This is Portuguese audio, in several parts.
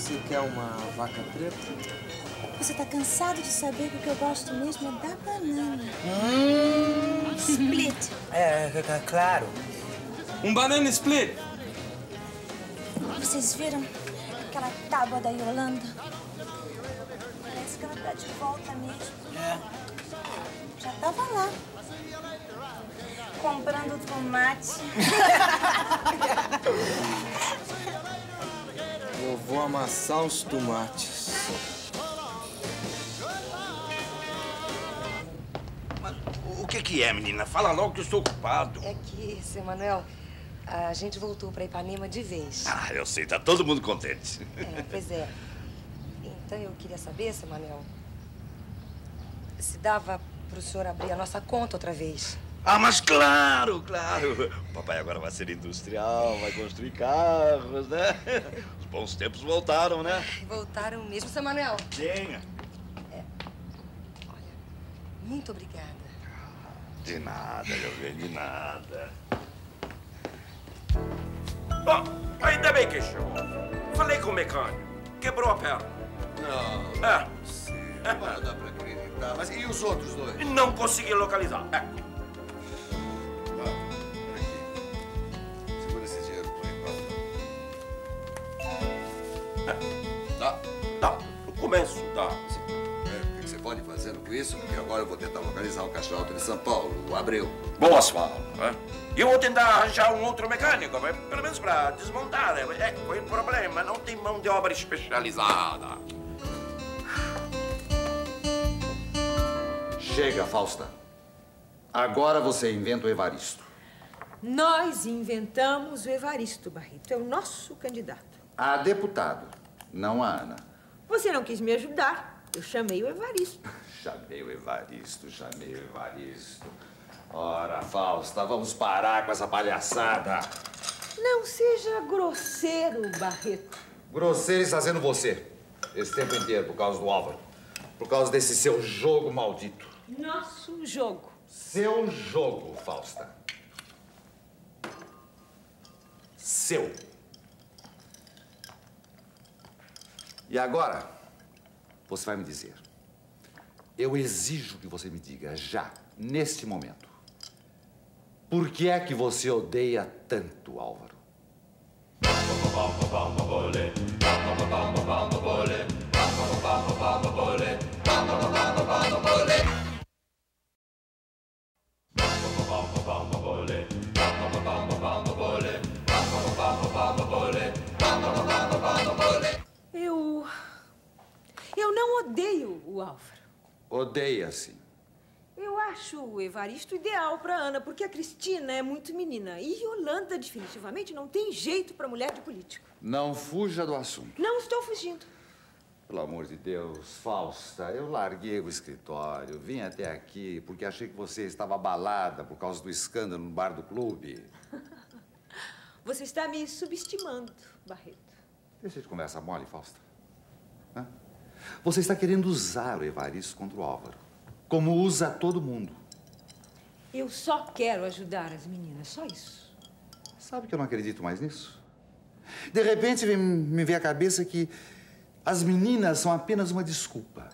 Você quer uma vaca preta? Você tá cansado de saber que o que eu gosto mesmo é da banana. Hum. Split. É, é, é, claro. Um banana split. Vocês viram aquela tábua da Yolanda? Parece que ela tá de volta mesmo. É. Já tava lá. Comprando tomate. amassar os tomates. O que, que é, menina? Fala logo que eu estou ocupado. É que, seu Manuel, a gente voltou para Ipanema de vez. Ah, eu sei, tá todo mundo contente. É, pois é. Então eu queria saber, seu Manuel, se dava pro senhor abrir a nossa conta outra vez. Ah, mas claro, claro. O papai agora vai ser industrial, vai construir carros, né? Os bons tempos voltaram, né? Voltaram mesmo, seu Manuel. Venha. Muito obrigada. De nada, meu bem, de nada. Bom, ainda bem que chegou. Falei com o mecânico. Quebrou a perna. Não, É, não dá pra acreditar. Mas e os outros dois? não consegui localizar. É. Tá? Tá, no começo, tá. É, o que você pode fazer com isso? Porque agora eu vou tentar localizar o caixa alto de São Paulo, o Abreu. Boas falas, né? E eu vou tentar arranjar um outro mecânico, mas pelo menos pra desmontar. né? É, foi um problema, não tem mão de obra especializada. Chega, Fausta. Agora você inventa o Evaristo. Nós inventamos o Evaristo Barreto. É o nosso candidato. A deputado, não a Ana. Você não quis me ajudar. Eu chamei o Evaristo. Chamei o Evaristo, chamei o Evaristo. Ora, Fausta, vamos parar com essa palhaçada. Não seja grosseiro, Barreto. Grosseiro está sendo você. Esse tempo inteiro, por causa do Álvaro. Por causa desse seu jogo maldito. Nosso jogo. Seu jogo, Fausta. Seu. E agora, você vai me dizer. Eu exijo que você me diga já, neste momento. Por que é que você odeia tanto Álvaro? O Álvaro. Odeia, sim. Eu acho o Evaristo ideal para Ana, porque a Cristina é muito menina. E Yolanda, definitivamente, não tem jeito para mulher de político. Não fuja do assunto. Não estou fugindo. Pelo amor de Deus, Fausta, eu larguei o escritório, vim até aqui porque achei que você estava abalada por causa do escândalo no bar do clube. Você está me subestimando, Barreto. Deixa de conversa mole, Fausta. Hã? Você está querendo usar o Evaristo contra o Álvaro, como usa todo mundo. Eu só quero ajudar as meninas, só isso. Sabe que eu não acredito mais nisso? De repente me vem à cabeça que as meninas são apenas uma desculpa.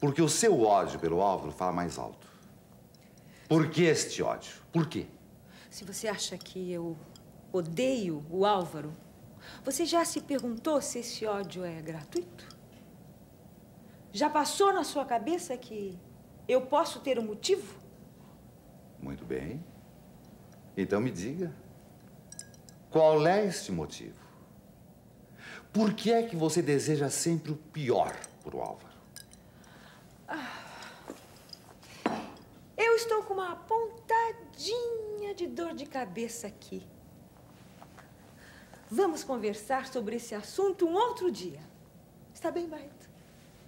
Porque o seu ódio pelo Álvaro fala mais alto. Por que este ódio? Por quê? Se você acha que eu odeio o Álvaro, você já se perguntou se esse ódio é gratuito? Já passou na sua cabeça que eu posso ter um motivo? Muito bem. Então me diga. Qual é este motivo? Por que é que você deseja sempre o pior para o Álvaro? Eu estou com uma pontadinha de dor de cabeça aqui. Vamos conversar sobre esse assunto um outro dia. Está bem, Barreto?